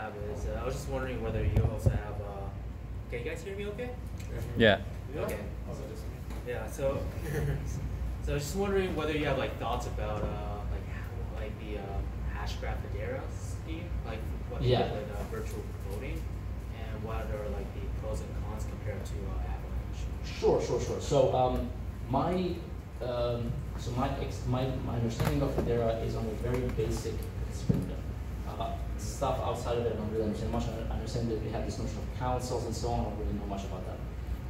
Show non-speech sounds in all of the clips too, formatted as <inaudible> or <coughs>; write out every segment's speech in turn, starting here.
have is uh, I was just wondering whether you also have. Uh, can you guys hear me? Okay. Yeah. Okay. Yeah. So, <laughs> so I was just wondering whether you have like thoughts about uh, like like the uh, Hashgraph Hedera scheme, like what you Yeah. did with uh, virtual voting, and what are like the pros and cons compared to uh, Avalanche. Sure, sure, sure. So um, my um, so my, ex- my my understanding of Hedera is on a very basic spectrum. Stuff outside of it, I don't really understand much. I understand that we have this notion of councils and so on. I don't really know much about that.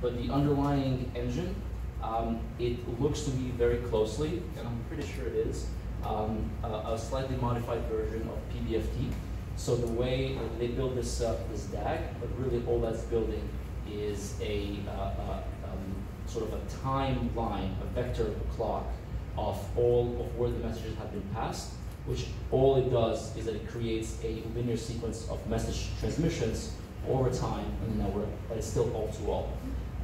But the underlying engine, um, it looks to me very closely, and I'm pretty sure it is, um, a, a slightly modified version of PBFT. So the way they build this uh, this DAG, but really all that's building is a uh, uh, um, sort of a timeline, a vector clock of all of where the messages have been passed, which all it does is that it creates a linear sequence of message transmissions over time in the network, but it's still all to all.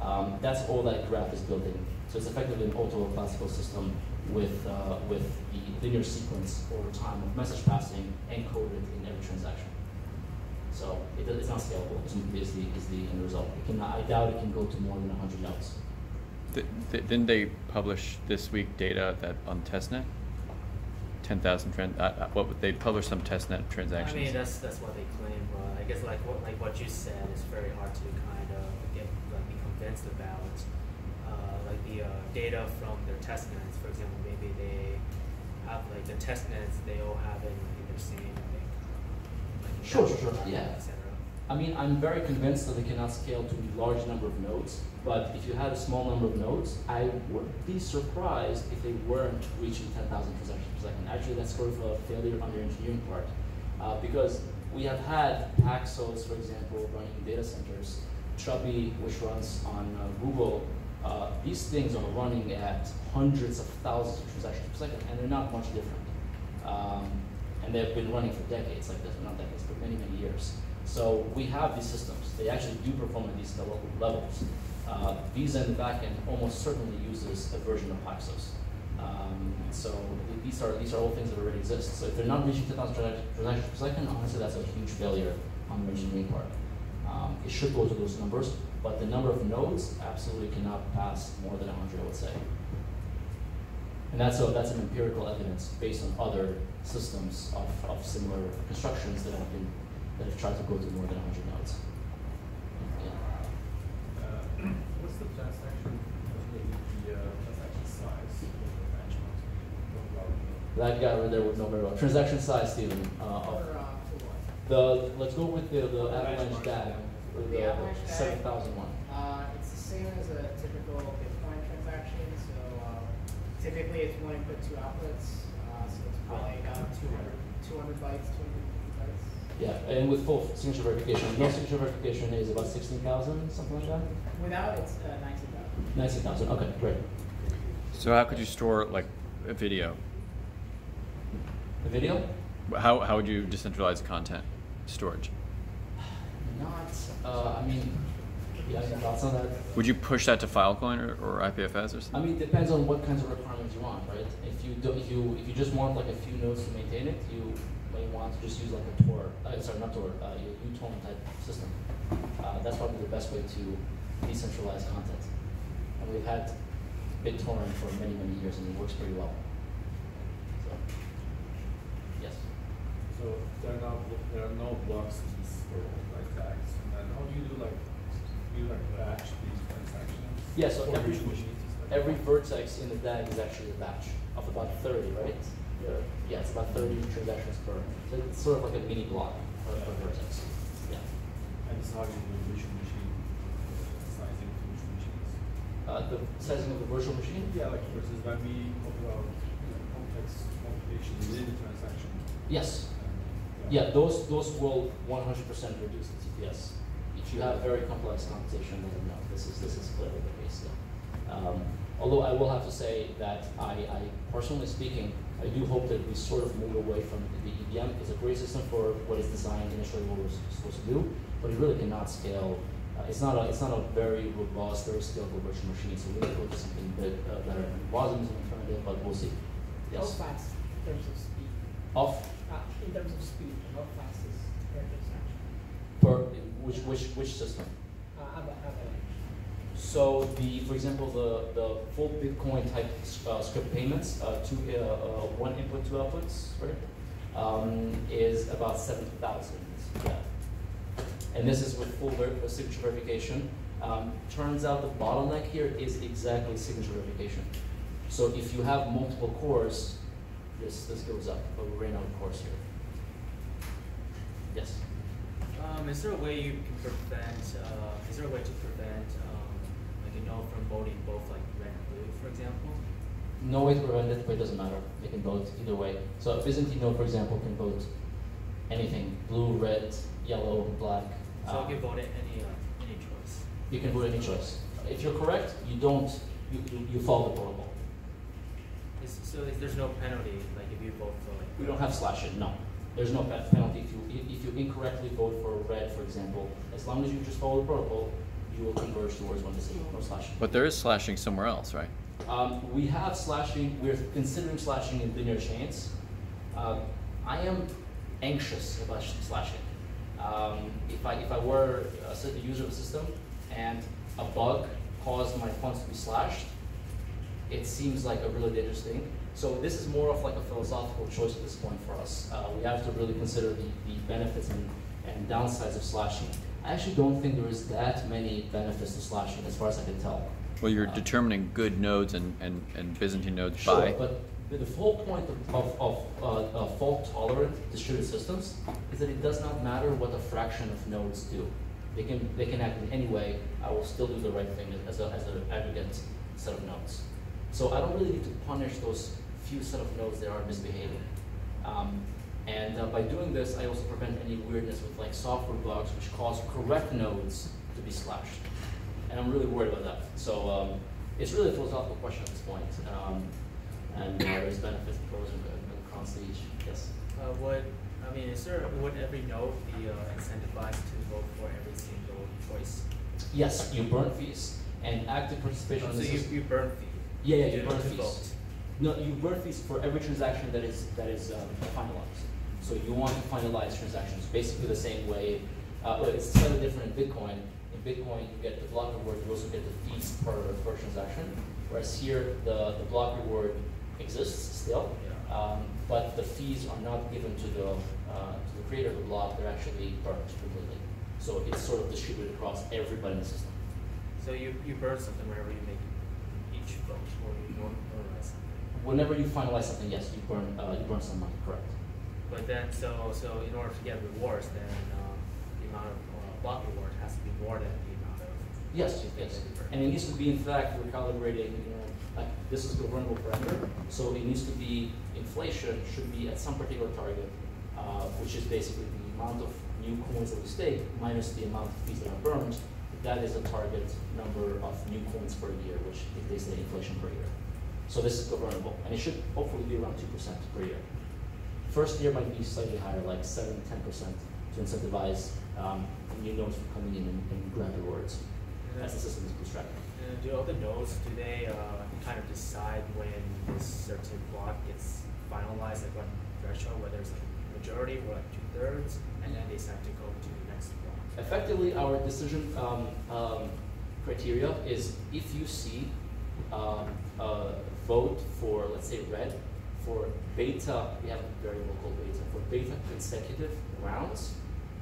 Um, that's all that graph is building. So it's effectively an autoclassical system with, uh, with the linear sequence over time of message passing encoded in every transaction. So it, it's not scalable, is the, is the end result. It can, I doubt it can go to more than 100 nodes. Th- th- didn't they publish this week data that on testnet? Ten thousand trans. Uh, uh, what would- they published some testnet transactions? I mean, that's that's what they claim, but I guess like what like what you said is very hard to kind of get like be convinced about. Uh, like the uh, data from their test nets, for example, maybe they have like the test nets, they all have it like, in their same like, like Sure, sure, sure, yeah. I mean, I'm very convinced that they cannot scale to a large number of nodes, but if you had a small number of nodes, I would be surprised if they weren't reaching 10,000 transactions per second. Actually, that's sort of a failure on their engineering part, uh, because we have had Paxos, for example, running data centers, Chubby, which runs on uh, Google. Uh, these things are running at hundreds of thousands of transactions per second, and they're not much different. Um, and they've been running for decades like not decades, but many, many years. So we have these systems. They actually do perform at these levels. Uh, the backend almost certainly uses a version of Paxos. Um, so these are these are all things that already exist. So if they're not reaching 10,000 transactions per second, honestly, that's a huge failure on the engineering part. Um, it should go to those numbers, but the number of nodes absolutely cannot pass more than 100, I would say. And that's, a, that's an empirical evidence based on other systems of, of similar constructions that have been that have tried to go to more than 100 nodes. Yeah. Uh, <clears throat> What's the transaction, the the, uh, transaction size of the benchmarks? What about the- That guy over there would know very well. Transaction size, Stephen. Uh, of uh, the let's go with the the avalanche Benchmarks. DAG or The the, Avalanche 7001. Uh, it's the same as a typical Bitcoin transaction, so, uh, typically it's one input, two outputs, uh, so it's probably about 200, 200 bytes, two hundred fifty bytes. Yeah, and with full signature verification. No signature verification is about 16,000, something like that. Without, it's, uh, nineteen thousand. 19,000. Okay, great. so how could you store like a video? A video? How how would you decentralize content storage? Not. Uh, I mean, yeah, I thoughts on that. Would you push that to Filecoin or, or IPFS or something? I mean, it depends on what kinds of requirements you want, right? If you do, if you if you just want like a few nodes to maintain it, you may want to just use like a Tor, uh, sorry, not Tor, uh, a Uton type system. Uh, that's probably the best way to decentralize content. And we've had BitTorrent for many many years, and it works pretty well. So, yes. So there are now, there are no blocks be stored like DAGs, and then how do you do like, do you like batch these transactions? Yeah, so every- Every vertex in the DAG is actually a batch of about 30, right? Yeah, yeah it's about 30 transactions per. So it's sort of like a mini block per, per vertex. Yeah. And it's you do virtual machine, sizing for virtual machines. Uh, the sizing of the virtual machine? Yeah, like versus when we talk about, complex computation within the transaction. Yes. and, Yeah, those those will 100% reduce the TPS. If you have very complex computation, then no, this is this is clearly the case. Yeah. Um, although I will have to say that I, I, personally speaking, I do hope that we sort of move away from the EVM. It's a great system for what it's designed initially what was supposed to do, but it really cannot scale. Uh, it's not a it's not a very robust, very scalable virtual machine. So we need to go to something bit uh, better. Wasm is an alternative, but we'll see. How Yes. fast in terms of speed? Off Uh, in terms of speed, how fast is per transaction? Which, which, which system? Uh. So the, for example, the, the full Bitcoin type uh, script payments, uh, two, uh, uh, one input, two outputs, right? Um, is about seven thousand, yeah. And this is with full ver- uh, signature verification. Um, turns out the bottleneck here is exactly signature verification. So if you have multiple cores, this, this goes up, but we ran out of cores here. Yes? Um, is there a way you can prevent, uh, is there a way to prevent, node from voting both like red and blue, for example? No way to prevent it, but it doesn't matter. They can vote either way. So a Byzantine node, for example, can vote anything: blue, red, yellow, black. So Um, you can vote any, uh, any choice. you can vote any choice. If you're correct, you don't. You, you, you follow the protocol. Is, so is, there's no penalty, like if you vote for like. We don't have slash it. No, there's no penalty if you if- if you incorrectly vote for red, for example. As long as you just follow the protocol, you will converge towards one decision. No slashing. But there is slashing somewhere else, right? Um, we have slashing, we're considering slashing in linear chains. Uh, I am anxious about slashing. Um, if, I, if I were a a user of the system and a bug caused my funds to be slashed, it seems like a really dangerous thing. So this is more of like a philosophical choice at this point for us. Uh, we have to really consider the, the benefits and, and downsides of slashing. I actually don't think there is that many benefits to slashing as far as I can tell. Well, you're Uh, determining good nodes and, and, and Byzantine nodes Sure, by. but the, whole point of, of, of uh, uh, fault-tolerant distributed systems is that it does not matter what a fraction of nodes do. They can, they can act in any way, I will still do the right thing as a, as an aggregate set of nodes. So I don't really need to punish those few set of nodes that are misbehaving. Um, and uh, by doing this, I also prevent any weirdness with like software bugs which cause correct nodes to be slashed. And I'm really worried about that. So um, it's really a philosophical question at this point. Um, and uh, there's benefits, pros, and and cons to each. Yes. Uh, would, I mean, is there, would every node be uh, incentivized to vote for every single choice? Yes, you burn fees and active participation Oh, so you, you burn fees. Yeah, yeah, you to- burn fees. vote. No, you burn fees for every transaction that is that is um, finalized. So you want to finalize transactions basically the same way. Uh, but it's slightly different in Bitcoin. In Bitcoin, you get the block reward. You also get the fees per per transaction. Whereas here, the the block reward exists still, Yeah. um, but the fees are not given to the uh, to the creator of the block. They're actually burnt completely. So it's sort of distributed across everybody in the system. So you, you burn something whenever you make each vote, or you something. Whenever you finalize something, yes, you burn uh, you burn some money. Correct. But then, so, so in order to get rewards, then, um, the amount of, uh, block reward has to be more than the amount of. Yes, yes. And it needs to be, in fact, recalibrating, you know, like, this is governable parameter, so it needs to be, inflation should be at some particular target, uh, which is basically the amount of new coins that we stake minus the amount of fees that are burned. That is a target number of new coins per year, which dictates the inflation per year. So this is governable, and it should hopefully be around two percent per year. First year might be slightly higher, like 7 10% to incentivize um, new nodes from coming in and, and grab rewards. As the system is constructed. And do other nodes, do they, uh, kind of decide when this certain block gets finalized, like what threshold, whether it's like majority or like two thirds, and then they decide to go to the next block? Effectively, our decision um, um, criteria is if you see um, a vote for, let's say, red, for beta, we have a variable called beta, for beta consecutive rounds,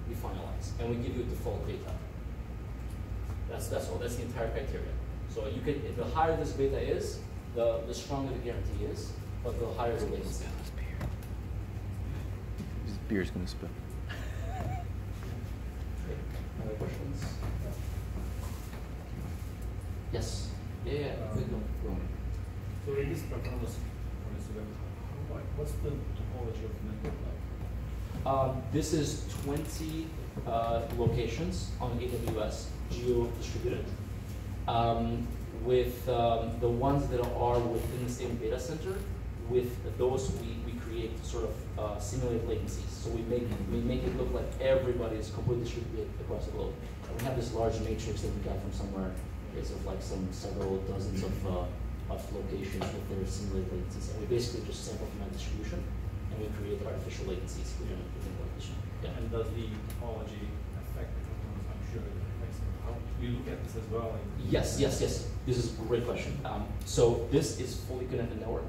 we finalize, and we give you a default beta. That's, that's all, that's the entire criteria. So you can, the higher this beta is, the, the stronger the guarantee is, but the higher the latency. This beer's gonna spill. <laughs> Okay, Other questions? Yes? Yeah, yeah, Um, good, go, go. So in this performance, how, like, what's the topology of the network like? Um, this is 20 uh, locations on AWS, geo distributed. Um, with um, the ones that are within the same data center, with those we, we create sort of uh, simulated latencies. So we make we make it look like everybody is completely distributed across the globe. And we have this large matrix that we got from somewhere. It's of like some several dozens of uh, of locations with their simulated latencies, and we basically just sample from that distribution, and we create artificial latencies within within the location. Yeah. And does the topology affect the performance? I'm sure, like, so how, you look at this as well, like. Yes, yes, yes. This is a great question. Um, so this is fully connected network,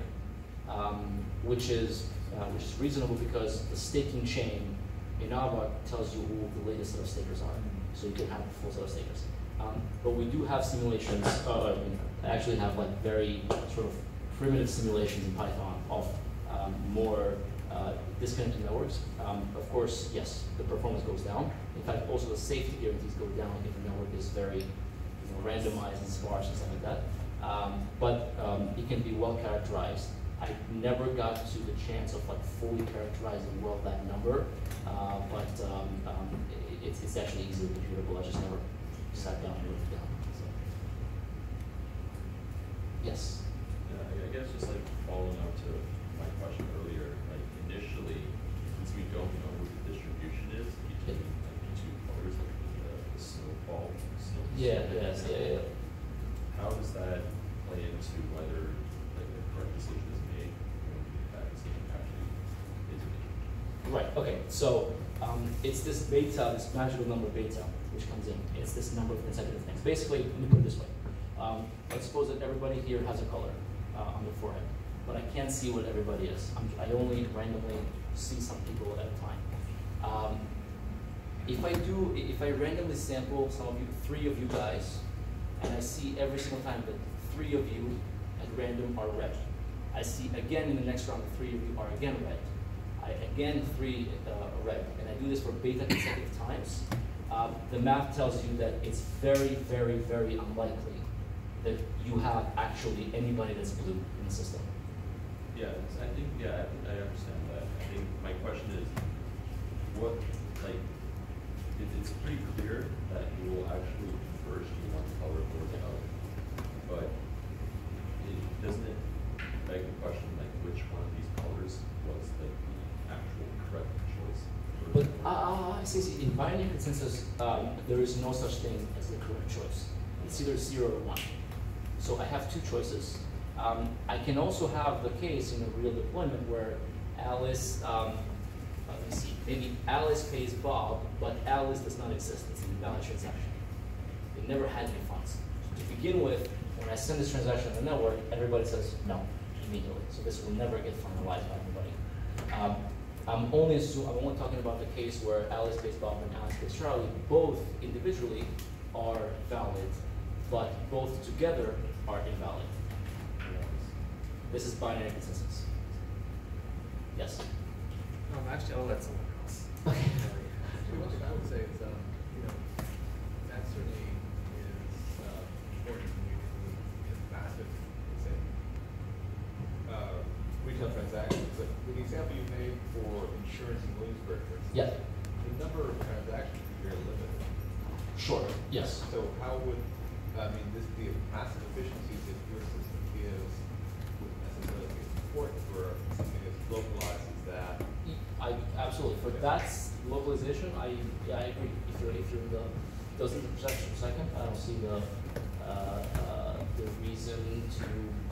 um, which is uh, which is reasonable because the staking chain in Ava tells you who the latest set of stakers are, so you can have a full set of stakers. Um, but we do have simulations. Uh, I actually have like very sort of primitive simulations in Python of um, more uh, disconnected networks. Um, of course, yes, the performance goes down. In fact, also the safety guarantees go down if the network is very you know, randomized and sparse and stuff like that. Um, but um, it can be well characterized. I never got to the chance of like fully characterizing well that number, uh, but um, um, it, it's, it's actually easily computable. I just never sat down and wrote it down. Yes. Yeah, I guess just like following up to my question earlier, like initially, since we don't know what the distribution is between like the two colors, like the, the snowball, snow. Yeah. Yes. Yeah. Yeah. How does that play into whether like the correct decision is made when that decision actually is made? Right, okay, so um, it's this beta, this magical number beta, which comes in. It's this number of consecutive things. Basically, let me put it this way. Um, let's suppose that everybody here has a color uh, on their forehead, but I can't see what everybody is. I'm, I only randomly see some people at a time. Um, if I do, if I randomly sample some of you, three of you guys, and I see every single time that three of you at random are red. I see again in the next round, three of you are again red. I again three uh, red, and I do this for beta consecutive times. Um, the math tells you that it's very, very, very unlikely that you have actually anybody that's blue in the system. Yeah, I think, yeah, I think I understand that. I think my question is, what, like, it, it's pretty clear that you will actually converge to one color or the other. But it, doesn't it beg the question, like, which one of these colors was like the actual correct choice? But uh, uh, I see, see, in binary consensus, um, there is no such thing as the correct choice. It's either zero or one. So I have two choices. Um, I can also have the case in a real deployment where Alice, um, let me see, maybe Alice pays Bob, but Alice does not exist. It's an invalid transaction. It never had any funds. To begin with, when I send this transaction to the network, everybody says no immediately. So this will never get finalized by anybody. Um, I'm only I'm only talking about the case where Alice pays Bob and Alice pays Charlie. Both individually are valid, but both together are invalid. This is binary consensus. Yes. Um, actually, I'll let someone else. Okay. <laughs> I would say is, um, you know, that certainly is, uh, important when you're dealing with massive, say, uh, retail transactions, but with the example you made for insurance in Williamsburg, for instance. Yeah. The number of transactions is very limited. Sure. Yes. So how would, I mean, this be a massive efficiencies if your system gives, wouldn't necessarily be support for something as localized as that? I absolutely for that localization, I yeah, I agree. If you're if you're in the doesn't the perception for a second, see the uh, uh, the reason to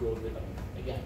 go with. I mean, again,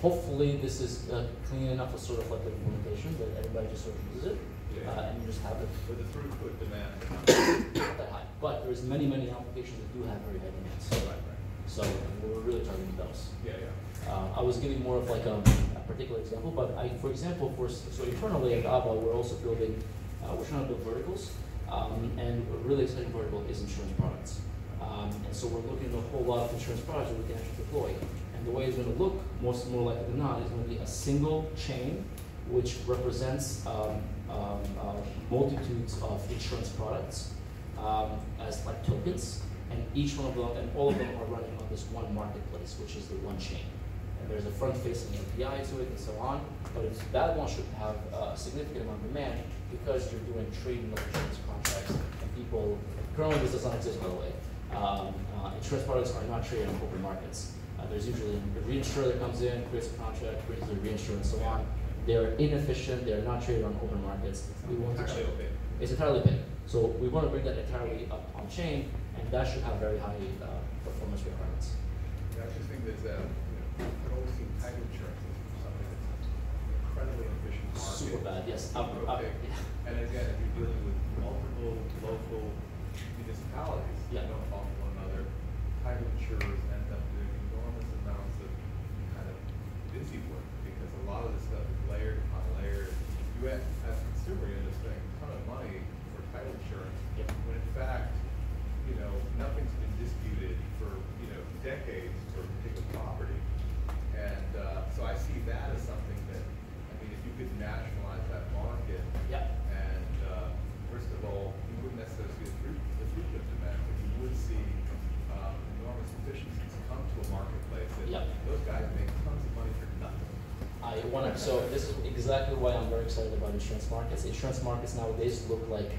hopefully this is uh, clean enough of sort of like the implementation that everybody just sort of uses it, Yeah. uh, and you just have it But the throughput demand. not that high. But there's many many applications that do have very high demands. Right, right. So we're really targeting those. Yeah, yeah. Uh, I was giving more of like a, a particular example, but I, for example, for so internally at Ava, we're also building, uh, we're trying to build verticals, um, and a really exciting vertical is insurance products. Um, and so we're looking at a whole lot of insurance products that we can actually deploy. And the way it's going to look, most more likely than not, is going to be a single chain, which represents um, um, uh, multitudes of insurance products um, as like tokens, and each one of them, and all of them are running on this one marketplace, which is the one chain. And there's a front-facing API to it and so on, but it's, that one should have a significant amount of demand because you're doing trading of insurance contracts, and people, currently this does not exist by the way. Um, uh, insurance products are not traded on open markets. Uh, there's usually a reinsurer that comes in, creates a contract, creates a reinsurer and so on. They're inefficient, they're not traded on open markets. We want to Entirely okay. it's entirely paid. So we want to bring that entirely up on chain, and that should have very high uh, performance requirements. I just think there's a, you know, I always see title insurance as something that's incredibly inefficient market. Super bad, yes. Um, Super uh, <laughs> yeah. And again, if you're dealing with multiple local municipalities Yeah. don't talk to one another, title insurers end up doing enormous amounts of kind of busy work, because a lot of this stuff is layered upon layered. You, a- as a consumer, you end up spending a ton of money for title insurance, Yep. when in fact, you know, nothing's been disputed for, you know, decades for a particular property. And, uh, so I see that as something that, I mean, if you could nationalize that market, Yeah. and, uh, first of all, you wouldn't necessarily see a through, the throughput demand, but you would see, um, enormous efficiencies come to a marketplace that Yep. those guys make tons of money for nothing. I so this is exactly why I'm very excited about insurance markets. Insurance markets nowadays look like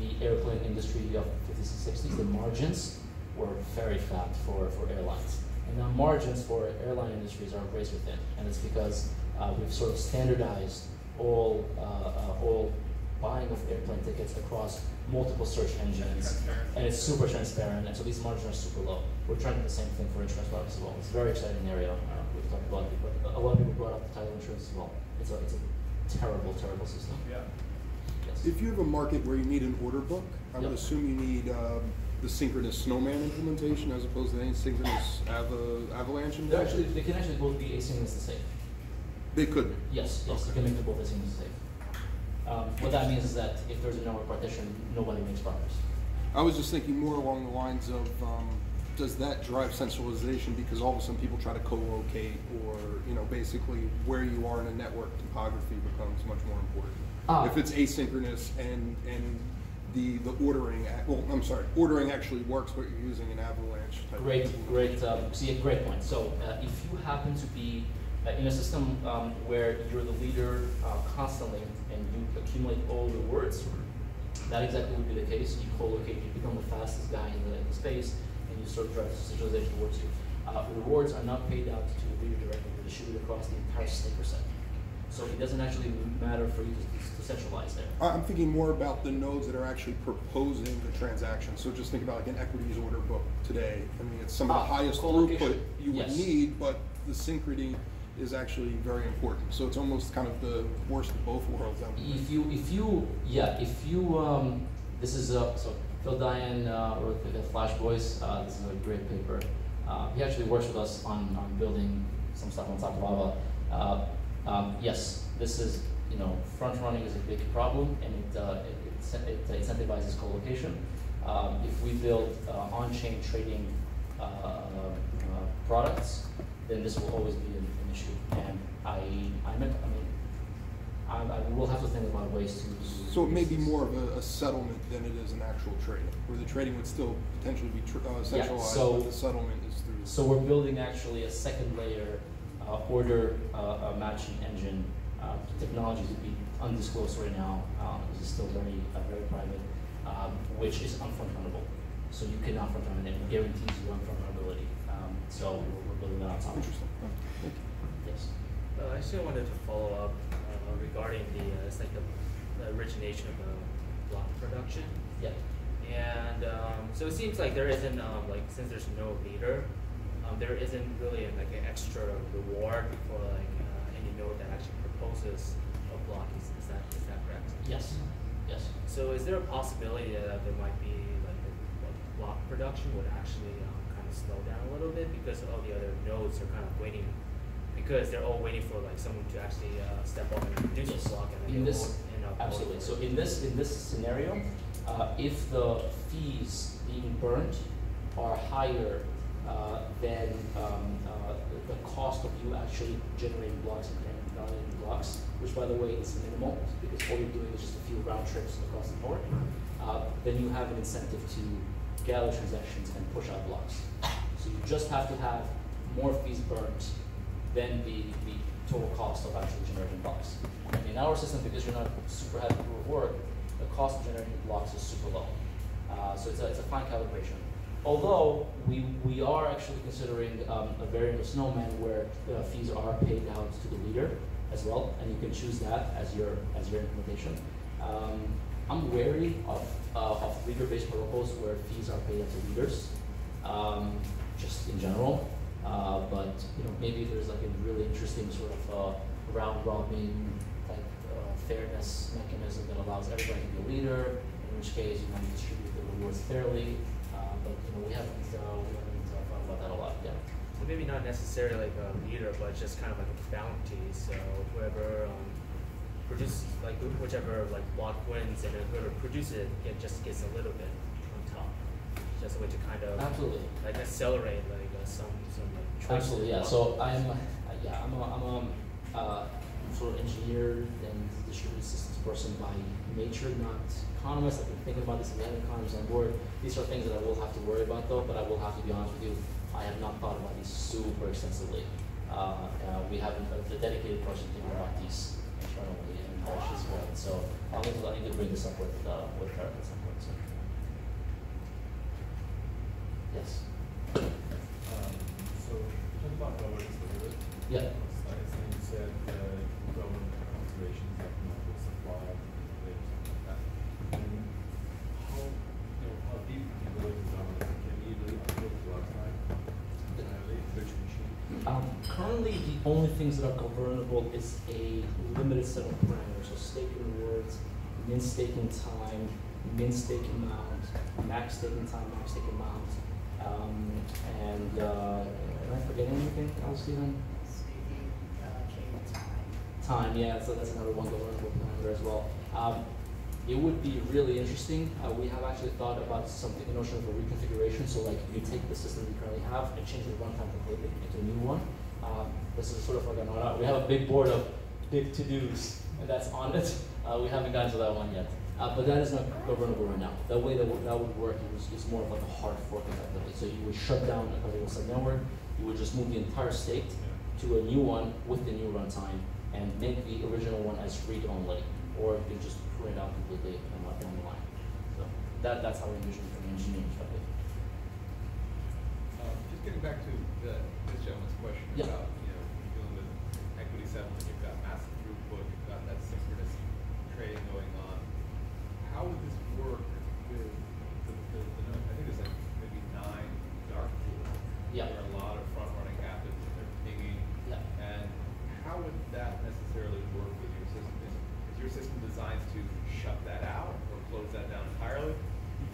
the airplane industry of 50s and 60s. The margins were very fat for, for airlines. And now margins for airline industries are razor thin. And it's because uh, we've sort of standardized all, uh, uh, all buying of airplane tickets across multiple search engines. And it's super transparent, and so these margins are super low. We're trying to do the same thing for insurance products as well. It's a very exciting area. We've talked about it, but a lot of people brought up the title insurance as well. It's a, it's a terrible, terrible system. Yeah. Yes. If you have a market where you need an order book, I would assume you need um, the synchronous snowman implementation as opposed to the asynchronous ava- avalanche They're actually, implementation? they can actually both be asynchronous and safe. They could. Yes, yes, you can make them both asynchronous and safe. Um, what that means is that if there's a network partition, nobody makes progress. I was just thinking more along the lines of, um, does that drive centralization because all of a sudden people try to co-locate or, you know, basically where you are in a network topography becomes much more important. Ah. If it's asynchronous and, and the, the ordering, well, I'm sorry, ordering actually works, but you're using an avalanche type. of Great, great, um, see, a great point. So, uh, if you happen to be uh, in a system um, where you're the leader uh, constantly and you accumulate all the words, that exactly would be the case. You co-locate, you become the fastest guy in the, in the space, sort of centralization towards you. Uh, rewards are not paid out to the leader directly; they're distributed across the entire staker set. So it doesn't actually matter for you to, to centralize there. I'm thinking more about the nodes that are actually proposing the transaction. So just think about like an equities order book today. I mean, it's some of the Ah, highest throughput you would Yes. need, but the synchrony is actually very important. So it's almost kind of the worst of both worlds. If you, if you, yeah, if you, um, this is a, so Phil Daian uh, wrote the Flash Boys. Uh, this is a great paper. Uh, he actually works with us on, on building some stuff on top of Lava. Um, yes, this is you know front running is a big problem, and it it, it, it incentivizes co-location. Um, if we build on-chain trading products, then this will always be an, an issue. And I, I meant, I mean, I, I will have to think about ways to. So it may be more of a, a settlement than it is an actual trading, where the trading would still potentially be tr- uh, centralized, so- but the settlement is through. So we're building actually a second layer uh, order uh, matching engine. Uh, the technology to be undisclosed right now. Um, this is still very uh, very private, um, which is unfront runnable. So you cannot front run it, and it guarantees you unfront runnability. Um, so we're, we're building that on top. Interesting. Thank you. Yes. Uh, I actually wanted to follow up uh, regarding the uh, it's like the, the origination of the block production. Yeah. And um, so it seems like there isn't um, like since there's no leader, um, there isn't really like an extra reward for like uh, any node that actually proposes a block. Is, is that is that correct? Yes. Yes. So is there a possibility that there might be like a, block production would actually um, kind of slow down a little bit because all the other nodes are kind of waiting because they're all waiting for like someone to actually uh, step up and produce Yes. a block and In this, will end up absolutely. So in this in this scenario, uh, if the fees being burned are higher uh, than um, uh, the the cost of you actually generating blocks and creating validating blocks, which by the way is minimal because all you're doing is just a few round trips across the board, uh, then you have an incentive to gather transactions and push out blocks. So you just have to have more fees burnt than the, the total cost of actually generating blocks. And in our system, because you're not super heavy proof of work, the cost of generating blocks is super low. Uh, so it's a, it's a fine calibration. Although we, we are actually considering um, a variant of Snowman where uh, fees are paid out to the leader as well, and you can choose that as your as your implementation. Um, I'm wary of, uh, of leader-based protocols where fees are paid out to leaders, um, just in general. Uh, but you know, maybe there's like a really interesting sort of uh, round robin type uh, fairness mechanism that allows everybody to be a leader In which case, you know, you distribute the rewards fairly, uh, but, you know, we haven't, uh, we haven't thought about that a lot yet. So maybe not necessarily like a leader, but just kind of like a bounty. So whoever um, produces, like whichever like block wins, and whoever produces it get, just gets a little bit. Just a way to kind of Absolutely. like accelerate like uh, some some like choices. Absolutely, yeah. So I'm, uh, yeah, I'm a, I'm a uh, sort of engineer and distributed systems person by nature, not economist. I've been thinking about this. We have economists on board. These are things that I will have to worry about, though. But I will have to be honest with you. I have not thought about these super extensively. Uh, uh, we have a, a dedicated person thinking about these internally and how she's well. So I'll need to, I need to bring this up with uh, with her at some point. So. Yes. Um, so, talk about governance a little bit. Yeah. And you said, uh, government considerations like market supply, things like that. And how, you know, how deep can you go into governance? Can you really upload to outside? Entirely, virtual machine? Um, currently, the only things that are governable is a limited set of parameters. So staking rewards, min staking time, min staking amount, max staking time, max staking amount. Um, and uh, am I forgetting anything else, Stephen? Time. Yeah, so that's another one governable parameter as well. Um, it would be really interesting. Uh, we have actually thought about something, the notion of a reconfiguration. So, like, you take the system we currently have and change the runtime completely into a new one. Um, this is sort of like an we have a big board of big to-dos, and that's on it. Uh, we haven't gotten to that one yet. Uh, but that is not governable right now. The way that would, that would work is, is more of like a hard fork effectively. So you would shut down a particular subnetwork, you would just move the entire state to a new one with the new runtime and make the original one as read only, or you can just print it out completely and let down the line. So that, that's how we envision it from an engineering perspective. Um, just getting back to the, this gentleman's question Yeah. about, you know, dealing with equity settlement, you've got massive throughput, you've got that synchronous trading going on. How would this work with the, the, the, num- I think there's like maybe nine dark pools. Yeah. Where a lot of front running happens and they're pinging. Yeah. And how would that necessarily work with your system? Is, is your system designed to shut that out or close that down entirely?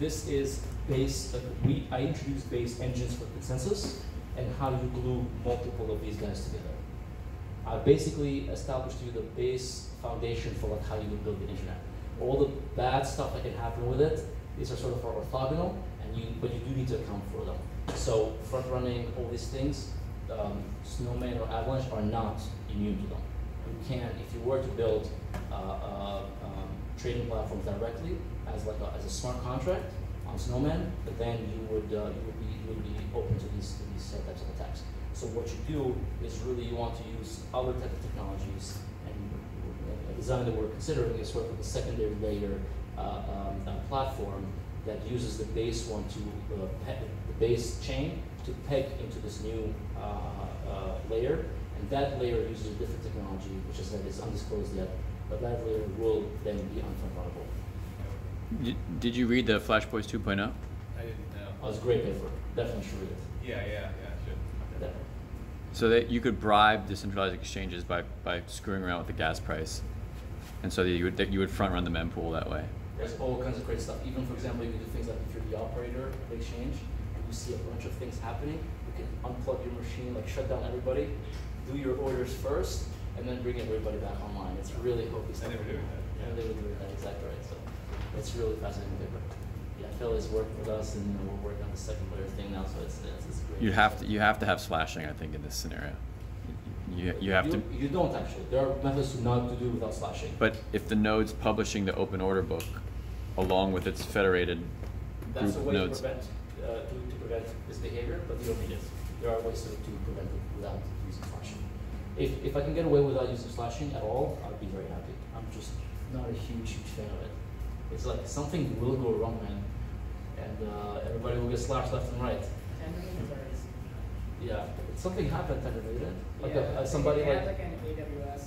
This is base, like we, I introduced base engines for consensus and how you glue multiple of these guys together. I basically established you the base foundation for like how you would build the internet. All the bad stuff that can happen with it, these are sort of orthogonal, and you, but you do need to account for them. So front running, all these things, um, Snowman or Avalanche are not immune to them. You can, if you were to build uh, uh, um, trading platforms directly as like a, as a smart contract on Snowman, but then you would uh, you would be you would be open to these to these types of attacks. So what you do is really you want to use other type of technologies, and a design that we're considering is sort of a secondary layer uh, um, uh, platform that uses the base one to uh, the base chain to peg into this new uh, layer, and that layer uses a different technology, which is that is undisclosed yet, but that layer will then be unfrontrunnable. Y- Did you read the Flash Boys 2.0? I didn't uh, know. Oh, it's a great paper. Definitely should read it. Yeah, yeah, yeah, sure. Definitely. So that you could bribe decentralized exchanges by, by screwing around with the gas price, and so that you would that you would front run the mempool that way. There's all kinds of great stuff. Even, for example, you can do things like if you're the operator of the exchange and you see a bunch of things happening, you can unplug your machine, like shut down everybody, do your orders first, and then bring everybody back online. It's really hokey stuff. never knew that. Yeah, they were doing that exactly right. So it's really fascinating paper. Yeah, Phil is working with us, and you we're working on the second layer thing now, so it's it's, it's great. You have to you have to have slashing, I think, in this scenario. You you have to. You don't actually. There are methods to not to do without slashing. But if the node's publishing the open order book, along with its federated That's group a way nodes, to prevent, uh, to, to prevent this behavior, but you don't need it. There are ways to, to prevent it without using slashing. If, if I can get away without using slashing at all, I'd be very happy. I'm just not a huge, huge fan of it. It's like something will go wrong, man, and uh, everybody will get slashed left and right. Tendermint is already seen. Yeah, something happened, Tender, didn't? Like Yeah, a, uh, somebody they had like, like an AWS.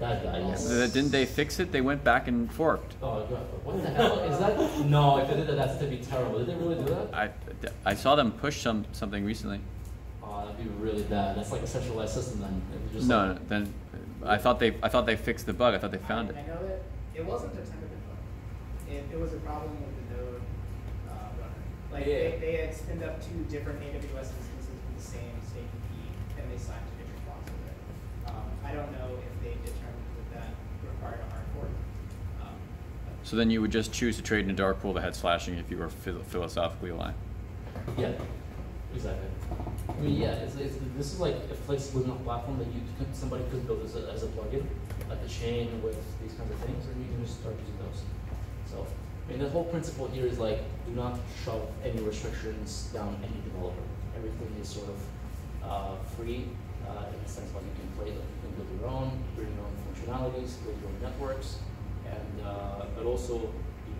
That guy, yes. Didn't they fix it? They went back and forked. oh god, what the hell is that? <laughs> No, if they did that, that's to be terrible. Did they really do that? I, I saw them push some something recently. Oh, that'd be really bad. That's like a centralized system then. Just No, like- no, then I thought they I thought they fixed the bug. I thought they found I, it. I know that it wasn't a Tendermint it, it was a problem with the node uh, runner. Like Yeah. they, they had spinned up two different AWS instances with the same state key, and they signed two different blocks of it. Um, I don't know if they determined that that required a hard fork. Um, So then you would just choose to trade in a dark pool that had slashing if you were philosophically aligned. Yeah, exactly. I mean, yeah, it's, it's, this is like a flexible enough platform that you could, somebody could build as a, as a plugin, like a chain with these kinds of things, and you can just start using those. So, I mean, the whole principle here is like, do not shove any restrictions down any developer. Everything is sort of uh, free uh, in the sense that you can play, you can build your own, bring your own functionalities, build your own networks, and uh, but also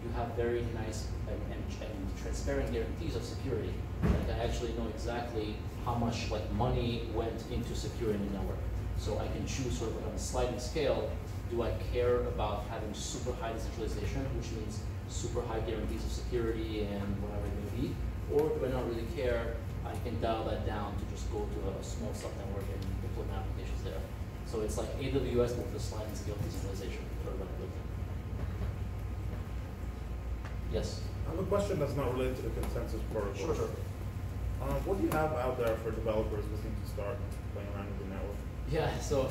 you have very nice and, and, and transparent guarantees of security. Like I actually know exactly how much like money went into securing the network. So I can choose sort of like on a sliding scale, do I care about having super high decentralization, which means super high guarantees of security and whatever it may be, or do I not really care? I can dial that down to just go to a small sub network and deploy my applications there. So it's like AWS but with a sliding scale decentralization for like built in. Yes. I have a question that's not related to the consensus protocol. Sure, sure. Um, what do you have out there for developers looking to start playing around with the network? Yeah, so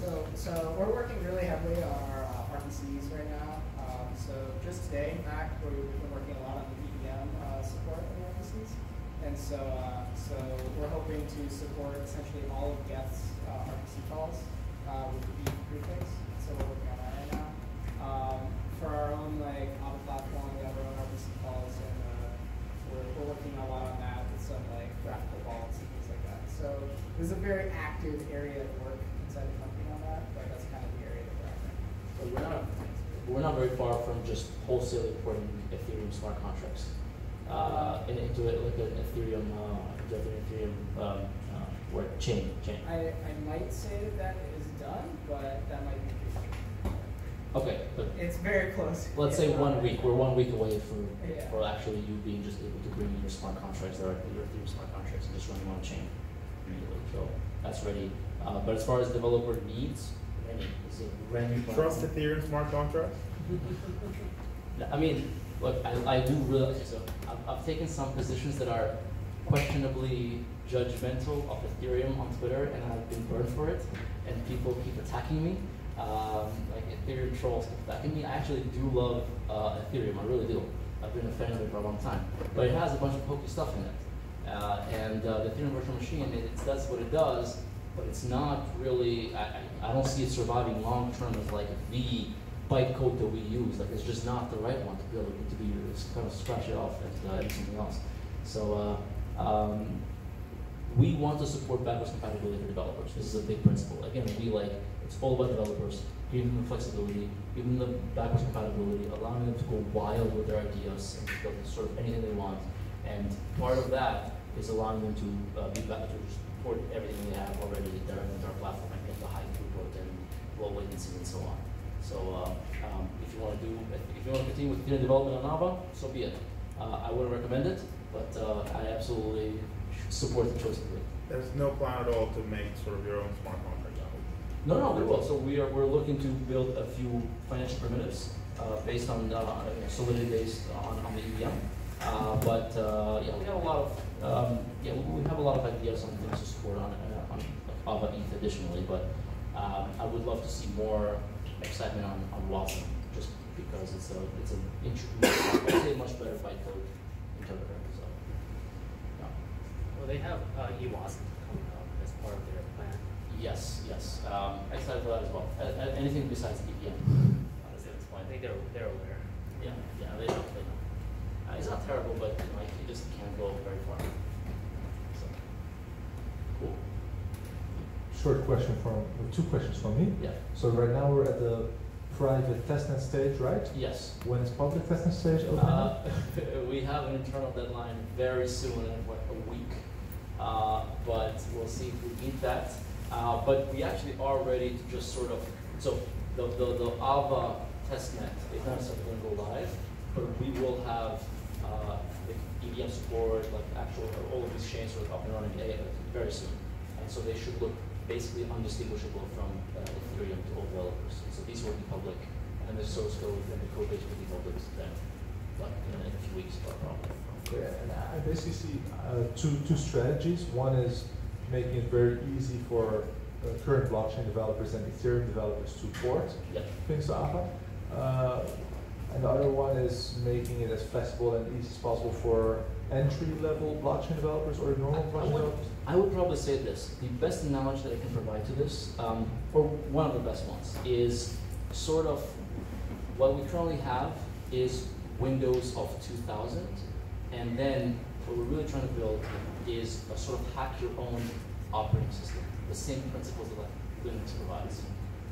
So, so we're working really heavily on our uh, RPCs right now. Um, so just today, Mac, we've been working a lot on the EVM uh, support of the RPCs. And so, uh, so we're hoping to support essentially all of Geth's uh, RPC calls uh, with the prefix. So we're working on that right now. Um, for our own like Ava platform, we have our own RPC calls, and uh, we're, we're working a lot on that with some like graphical vaults and things like that. So this is a very active area of work inside the company on but that's kind of the area that we're at right now. But we're not, we're not very far from just wholesale importing Ethereum smart contracts uh, in- into it, like an Ethereum, uh, into an Ethereum um, uh, word chain, chain. I, I might say that that is done, but that might be. Okay, but It's very close. let's say one week, we're one week away from, Yeah. for actually you being just able to bring in your smart contracts directly, your Ethereum smart contracts, and just run them on chain immediately. So that's ready. Uh, but as far as developer needs, any, is a brand new Trust. Ethereum smart contracts? <laughs> I mean, look, I, I do realize, so I've, I've taken some positions that are questionably judgmental of Ethereum on Twitter, and I've been burned for it, and people keep attacking me. Um, like Ethereum trolls keep attacking me. I actually do love uh, Ethereum, I really do. I've been a fan of it for a long time, but it has a bunch of pokey stuff in it. Uh, and uh, the Ethereum virtual machine, it, it does what it does, but it's not really. I, I, don't see it surviving long term as like the bytecode that we use. Like it's just not the right one to be able to be it's kind of scratch it off and uh, and something else. So uh, um, we want to support backwards compatibility for developers. This is a big principle. Again, we like it's all about developers, giving them the flexibility, giving them the backwards compatibility, allowing them to go wild with their ideas and to build sort of anything they want. And part of that is allowing them to uh, be back to support everything we have already directly into our platform and get the high throughput and low latency and so on. So uh, um, if you want to do, if you want to continue with continued development on Nava, so be it. Uh, I wouldn't recommend it, but uh, I absolutely support the choice of it. There's no plan at all to make sort of your own smart contract out of it. No, no, we will. So we are, we're looking to build a few financial primitives uh, based on, uh, Solidity based on, on the EVM. Uh, but uh, yeah, we have a lot of, um, yeah, we, we have a lot of ideas on things to support on, uh, on Ava ETH additionally, but um, I would love to see more excitement on, on Wasm, just because it's a, it's an I'd say much better bytecode interpreter, so. yeah. Well, they have uh, EWASM coming up as part of their plan. Yes, yes, um, excited for that as well. Anything besides EVM, I think they're they're aware. Yeah, yeah, they know, they know. Uh, it's not terrible, but you know, like, you just can't go very far. So, cool. Short question from, or two questions from me. Yeah. So right now we're at the private testnet stage, right? Yes. When is public testnet stage opening Uh, <laughs> we have an internal deadline very soon, in what, a week. Uh, but we'll see if we meet that. Uh, but we actually are ready to just sort of, so the, the, the AVA testnet is not necessarily going to go live, but we will have uh, the EVM support, like actual, all of these chains of up and running eh, very soon. And so they should look basically undistinguishable from uh, Ethereum to all developers. So these will be public and the source code and the code base will be loaded then, like in, in a few weeks, probably. Yeah, and I basically see uh, two, two strategies. One is making it very easy for uh, current blockchain developers and Ethereum developers to port Yep. things to Ava. Uh, and the other one is making it as flexible and easy as possible for entry-level blockchain developers or normal I blockchain would, developers. I would probably say this, the best knowledge that I can provide to this, um, or one of the best ones, is sort of, what we currently have is Windows of 2000, and then what we're really trying to build is a sort of hack your own operating system, the same principles that Linux provides.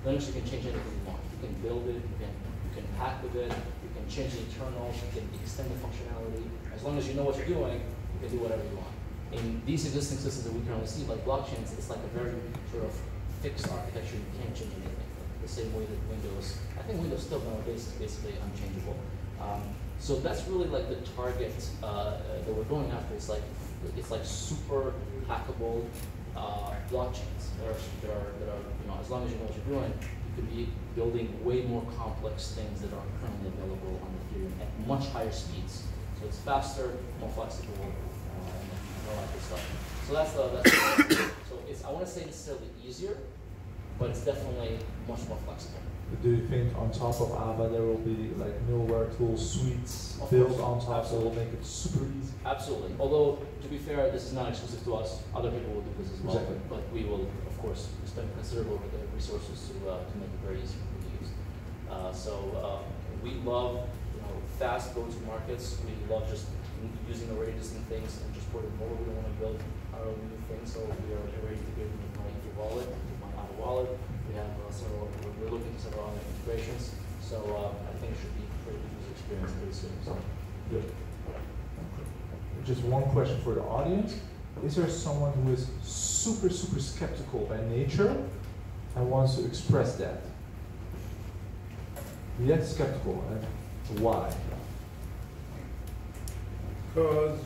Linux, you can change anything you want. You can build it, you can, you can hack with it, you can change the internals, you can extend the functionality. As long as you know what you're doing, you can do whatever you want. In these existing systems that we currently see, like blockchains, it's like a very sort of fixed architecture. You can't change anything. The same way that Windows, I think Windows still nowadays is basically unchangeable. Um, so that's really like the target uh, that we're going after. It's like it's like super hackable uh, blockchains that are, that are that are you know as long as you know what you're doing, be building way more complex things that are currently available on Ethereum at much higher speeds. So it's faster, more flexible, uh, and, all that good stuff. So that's the that's the, <coughs> so it's I want to say necessarily easier, but it's definitely much more flexible. Do you think on top of Ava there will be like middleware tools, suites Of built course. on top that will make it super easy? Absolutely. Although, to be fair, this is not exclusive to us. Other people will do this as well. Exactly. But we will, of course, spend considerable resources to, uh, to make it very easy for people to use. Uh, so uh, we love, you know, fast go-to markets. We love just using already existing things and just putting more. We don't want to build our own new things. So we are ready to give with my Ether wallet, my Auto wallet. We have uh, several. We're, we're looking at several other integrations. So uh, I think it should be a pretty good user experience pretty soon. So. Good. Just one question for the audience. Is there someone who is super, super skeptical by nature and wants to express that? Yet skeptical, and why? Because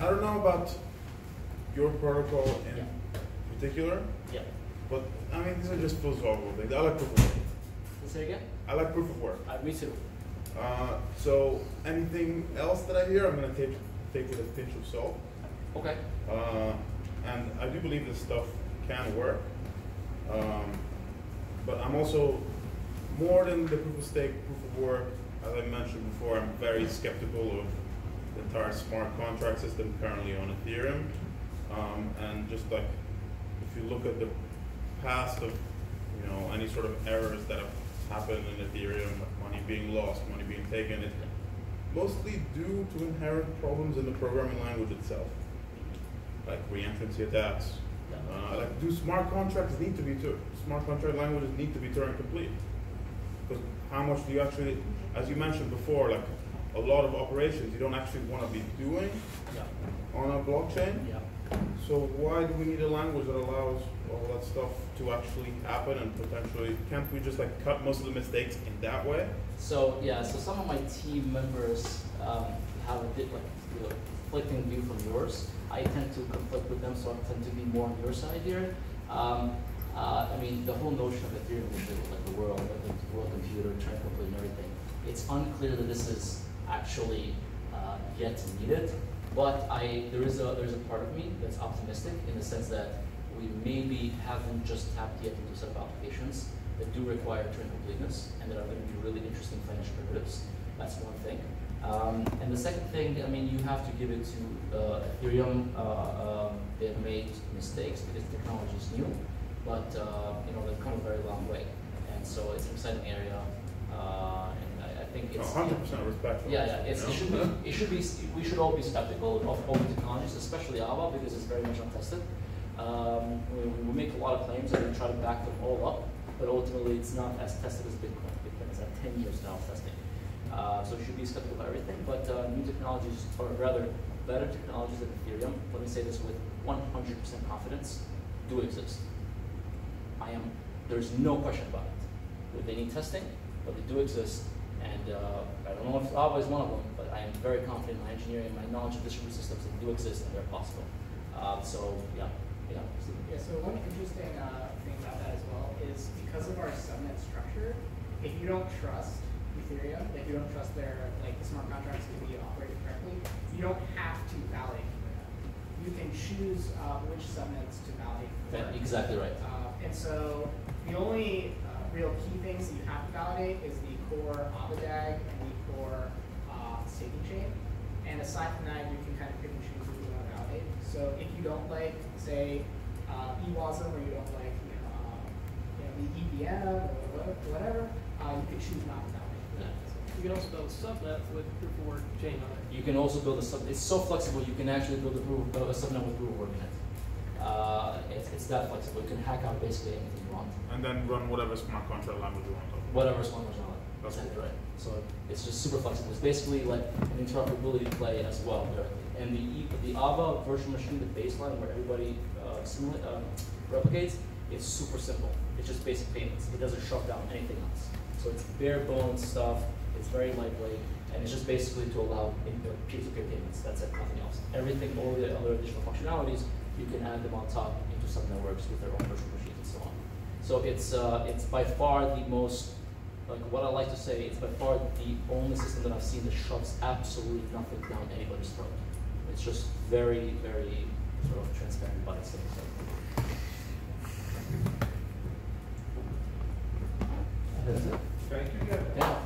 I don't know about your protocol in Yeah. particular, Yeah. but I mean these are just philosophical things. I like proof of work. Say again? I like proof of work. Uh, me too. Uh, so anything else that I hear, I'm gonna take take with a pinch of salt. Okay. Uh, and I do believe this stuff can work. Um, but I'm also more than the proof of stake, proof of work. As I mentioned before, I'm very skeptical of the entire smart contract system currently on Ethereum. Um, and just like if you look at the past of you know any sort of errors that have happened in Ethereum, money being lost, money being taken, it's mostly due to inherent problems in the programming language itself, like reentrancy attacks. Uh, like, do smart contracts need to be Tur- smart contract languages need to be Turing complete? Because how much do you actually, as you mentioned before, like a lot of operations you don't actually want to be doing Yeah. on a blockchain. Yeah. So why do we need a language that allows all that stuff to actually happen and potentially can't we just like cut most of the mistakes in that way? So yeah, so some of my team members um, have a bit like you know, conflicting view from yours. I tend to conflict with them, so I tend to be more on your side here. Um, uh, I mean, the whole notion of Ethereum is like the world, like the world computer, Turing complete, and everything. It's unclear that this is actually uh, yet needed, but I there is a there's a part of me that's optimistic in the sense that we maybe haven't just tapped yet into set of applications that do require Turing completeness and that are going to be really interesting financial derivatives. That's one thing. Um, and the second thing, I mean, you have to give it to uh, Ethereum. Uh, um, they've made mistakes because technology is new, but uh, you know they've come a very long way, and so it's an exciting area. Uh, and I, I think it's hundred percent respect. for yeah, yeah. It's, you it should be. It should be. We should all be skeptical of all the technologies, especially Ava, because it's very much untested. Um, we, we make a lot of claims and we try to back them all up, but ultimately it's not as tested as Bitcoin. Bitcoin is at 10 years now of testing. Uh, so you should be skeptical of everything, but uh, new technologies, or rather better technologies than Ethereum, let me say this with 100% confidence, do exist. I am, there's no question about it. They need testing, but they do exist. And uh, I don't know if Ava is one of them, but I am very confident in my engineering, my knowledge of distributed systems that do exist and they're possible. Uh, so yeah, Yeah. Yeah, so one interesting uh, thing about that as well is because of our subnet structure, if you don't trust Ethereum, if you don't trust their like the smart contracts to be operated correctly, you don't have to validate for them. You can choose uh, which subnets to validate for. Yeah, exactly right. Uh, and so the only uh, real key things that you have to validate is the core Ava DAG and the core uh, staking chain. And aside from that, you can kind of pick and choose what you want to validate. So if you don't like, say, uh, eWASM or you don't like, you know, uh, you know the EVM or whatever, uh, you can choose not to. You can also build a subnet with proof of work chain on it. You can also build a sub. It's so flexible. You can actually build a proof a subnet with proof of work in it. Uh, it's, it's that flexible. You can hack out basically anything you want. And then run whatever smart contract language you want on top. Whatever smart contract language. on it. That's Exactly cool. right. So it's just super flexible. It's basically like an interoperability play as well. directly. And the E- the AVA virtual machine, the baseline where everybody uh, simulate, um, replicates, it's super simple. It's just basic payments. It doesn't shut down anything else. So it's bare bones stuff. It's very lightweight, and it's just basically to allow peer-to-peer payments. That's it. Nothing else. Everything, all the other additional functionalities, you can add them on top into some networks with their own virtual machines and so on. So it's uh, it's by far the most like what I like to say, it's by far the only system that I've seen that shoves absolutely nothing down anybody's throat. It's just very, very sort of transparent by itself. That's it. Give you a